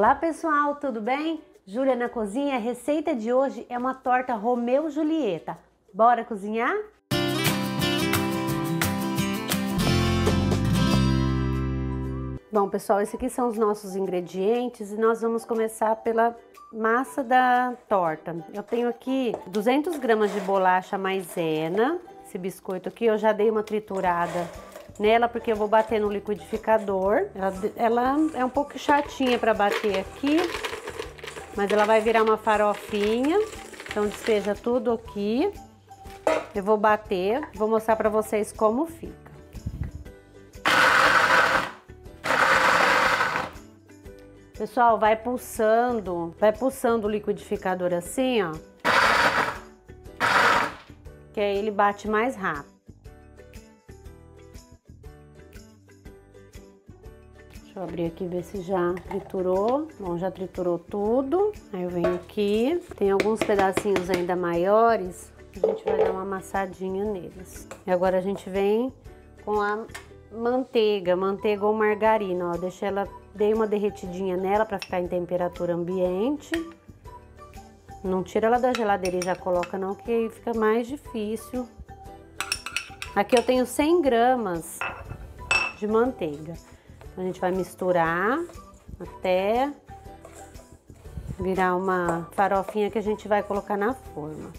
Olá pessoal, tudo bem? Júlia na cozinha, a receita de hoje é uma torta Romeu Julieta. Bora cozinhar? Bom pessoal, esses aqui são os nossos ingredientes e nós vamos começar pela massa da torta. Eu tenho aqui 200 gramas de bolacha maisena, esse biscoito aqui eu já dei uma triturada nela porque eu vou bater no liquidificador. Ela, ela é um pouco chatinha para bater aqui, mas ela vai virar uma farofinha. Então despeja tudo aqui. Eu vou bater, vou mostrar para vocês como fica. Pessoal, vai pulsando, vai pulsando o liquidificador assim, ó. Que aí ele bate mais rápido. Eu abrir aqui ver se já triturou. Bom, já triturou tudo. Aí eu venho aqui. Tem alguns pedacinhos ainda maiores. A gente vai dar uma amassadinha neles. E agora a gente vem com a manteiga, manteiga ou margarina, ó. Deixei ela, dei uma derretidinha nela para ficar em temperatura ambiente. Não tira ela da geladeira e já coloca não, que aí fica mais difícil. Aqui eu tenho 100 gramas de manteiga. A gente vai misturar até virar uma farofinha que a gente vai colocar na forma.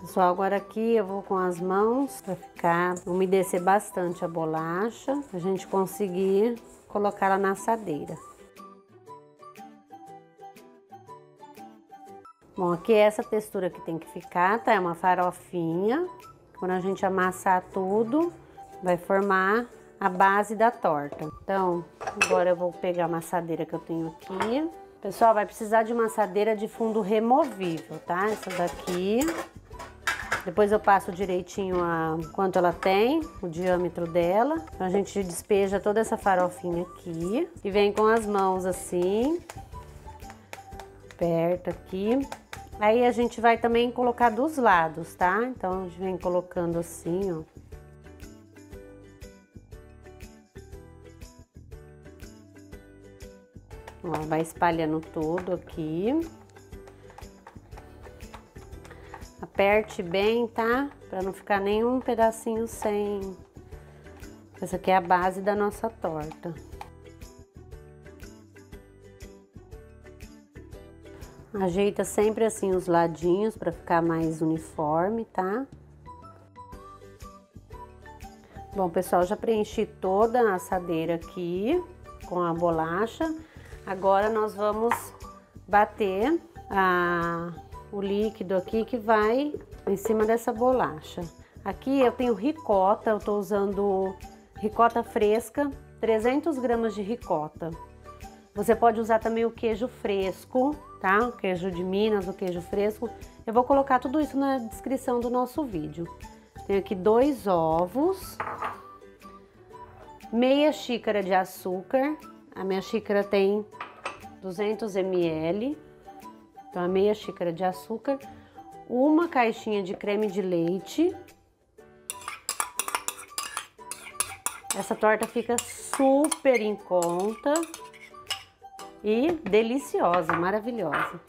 Pessoal, agora aqui eu vou com as mãos para ficar umedecer bastante a bolacha, a gente conseguir colocar ela na assadeira. Bom, aqui é essa textura que tem que ficar, tá? É uma farofinha. Quando a gente amassar tudo, vai formar a base da torta. Então, agora eu vou pegar a amassadeira que eu tenho aqui. Pessoal, vai precisar de uma assadeira de fundo removível, tá? Essa daqui. Depois eu passo direitinho a quanto ela tem, o diâmetro dela. Então a gente despeja toda essa farofinha aqui e vem com as mãos assim, aperta aqui Aí a gente vai também colocar dos lados, tá? Então a gente vem colocando assim, ó. Ó, vai espalhando tudo aqui. Aperte bem, tá? Pra não ficar nenhum pedacinho sem. Essa aqui é a base da nossa torta. Ajeita sempre assim os ladinhos para ficar mais uniforme, tá? Bom, pessoal, já preenchi toda a assadeira aqui com a bolacha. Agora nós vamos bater a, o líquido aqui que vai em cima dessa bolacha. Aqui eu tenho ricota, eu tô usando ricota fresca, 300 gramas de ricota. Você pode usar também o queijo fresco, tá? O queijo de Minas, o queijo fresco. Eu vou colocar tudo isso na descrição do nosso vídeo. Tenho aqui dois ovos, meia xícara de açúcar. A minha xícara tem 200 ml, então a meia xícara de açúcar, uma caixinha de creme de leite. Essa torta fica super em conta e deliciosa, maravilhosa.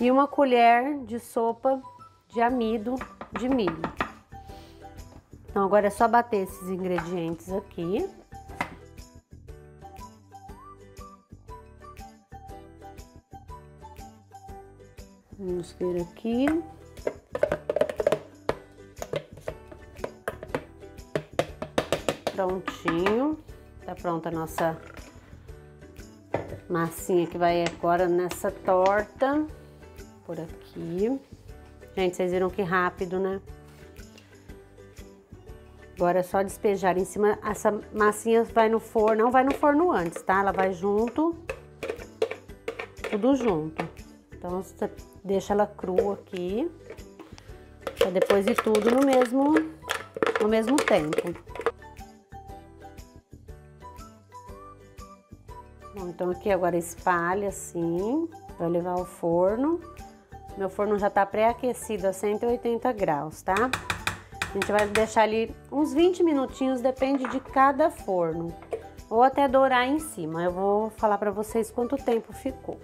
E uma colher de sopa de amido de milho. Então agora é só bater esses ingredientes aqui. Vamos ver aqui. Prontinho. Tá pronta a nossa massinha que vai agora nessa torta, por aqui. Gente, vocês viram que rápido, né? Agora é só despejar em cima, essa massinha vai no forno, não vai no forno antes, tá? Ela vai junto, tudo junto. Então, você deixa ela crua aqui, pra depois ir tudo no mesmo, no mesmo tempo. Então aqui agora espalha assim, vai levar ao forno Meu forno já tá pré-aquecido a 180 graus, tá? A gente vai deixar ali uns 20 minutinhos, depende de cada forno. Ou até dourar em cima. Eu vou falar para vocês quanto tempo ficou.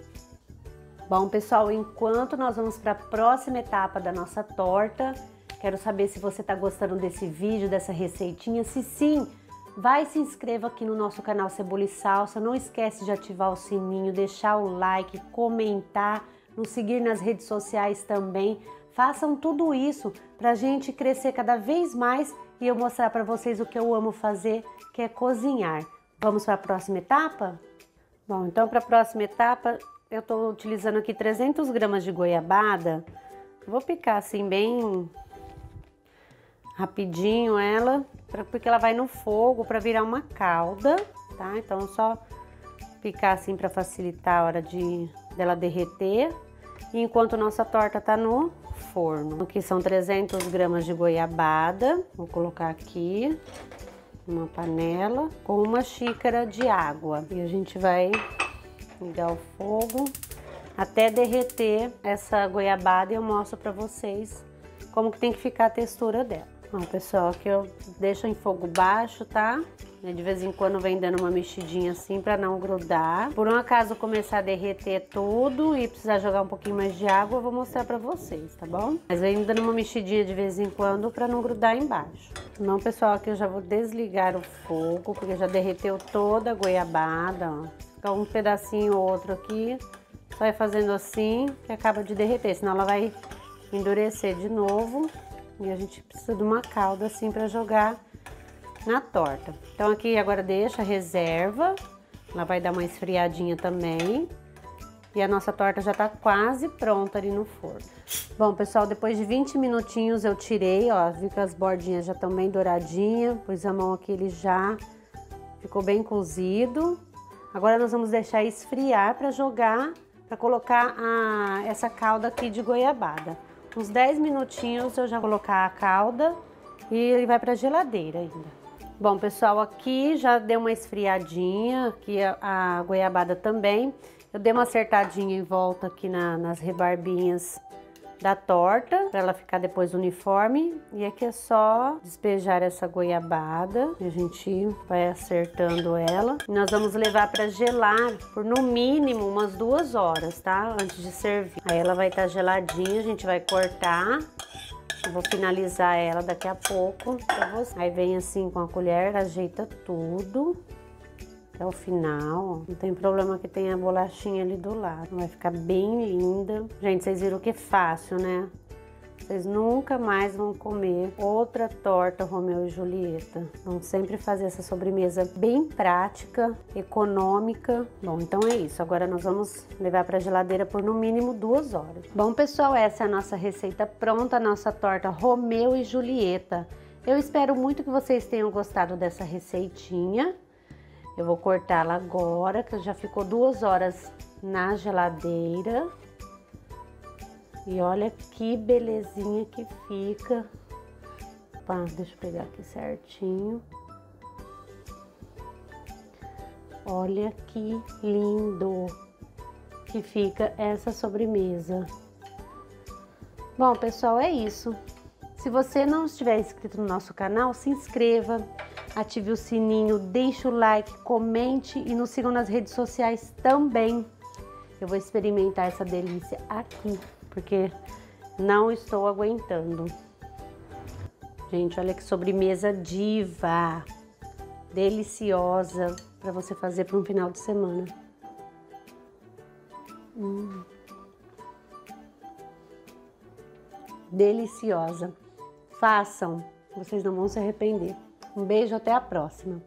Bom, pessoal, enquanto nós vamos para a próxima etapa da nossa torta, quero saber se você está gostando desse vídeo, dessa receitinha. Se sim, vai se inscreva aqui no nosso canal Cebola e Salsa. Não esquece de ativar o sininho, deixar o like, comentar, nos seguir nas redes sociais também Façam tudo isso para a gente crescer cada vez mais e eu mostrar para vocês o que eu amo fazer, que é cozinhar. Vamos para a próxima etapa? Bom, então para a próxima etapa eu estou utilizando aqui 300 gramas de goiabada. Vou picar assim bem rapidinho ela, porque ela vai no fogo para virar uma calda, tá? Então só picar assim para facilitar a hora de dela derreter. Enquanto nossa torta tá no forno. Aqui são 300 gramas de goiabada. Vou colocar aqui uma panela com uma xícara de água. E a gente vai ligar o fogo até derreter essa goiabada e eu mostro para vocês como que tem que ficar a textura dela. Bom, pessoal, aqui eu deixo em fogo baixo, tá? De vez em quando vem dando uma mexidinha assim para não grudar. Por um acaso começar a derreter tudo e precisar jogar um pouquinho mais de água, eu vou mostrar para vocês, tá bom? Mas vem dando uma mexidinha de vez em quando para não grudar embaixo. Então, pessoal, aqui eu já vou desligar o fogo, porque já derreteu toda a goiabada, ó. Fica um pedacinho ou outro aqui, só fazendo assim que acaba de derreter, senão ela vai endurecer de novo. E a gente precisa de uma calda assim para jogar na torta. Então aqui agora deixa reserva, ela vai dar uma esfriadinha também. E a nossa torta já tá quase pronta ali no forno. Bom, pessoal, depois de 20 minutinhos eu tirei, ó, vi que as bordinhas já estão bem douradinhas, pus a mão aqui, ele já ficou bem cozido. Agora nós vamos deixar esfriar para jogar, para colocar a, essa calda aqui de goiabada. Uns 10 minutinhos eu já vou colocar a calda e ele vai para geladeira ainda. Bom, pessoal, aqui já deu uma esfriadinha, aqui a, a goiabada também. Eu dei uma acertadinha em volta aqui na, nas rebarbinhas da torta, para ela ficar depois uniforme. E aqui é só despejar essa goiabada, a gente vai acertando ela. E nós vamos levar para gelar por no mínimo umas duas horas, tá? Antes de servir. Aí ela vai estar tá geladinha, a gente vai cortar eu vou finalizar ela daqui a pouco. Aí vem assim com a colher, ajeita tudo até o final. Não tem problema que tenha a bolachinha ali do lado. Vai ficar bem linda. Gente, vocês viram que é fácil, né? Vocês nunca mais vão comer outra torta Romeu e Julieta. Vão sempre fazer essa sobremesa bem prática, econômica. Bom, então é isso. Agora nós vamos levar para a geladeira por no mínimo duas horas. Bom, pessoal, essa é a nossa receita pronta, a nossa torta Romeu e Julieta. Eu espero muito que vocês tenham gostado dessa receitinha. Eu vou cortá-la agora, que já ficou duas horas na geladeira. E olha que belezinha que fica. Opa, deixa eu pegar aqui certinho. Olha que lindo que fica essa sobremesa. Bom, pessoal, é isso. Se você não estiver inscrito no nosso canal, se inscreva, ative o sininho, deixe o like, comente e nos sigam nas redes sociais também. Eu vou experimentar essa delícia aqui porque não estou aguentando. Gente, olha que sobremesa diva, deliciosa para você fazer para um final de semana. Hum. Deliciosa. Façam, vocês não vão se arrepender. Um beijo, até a próxima.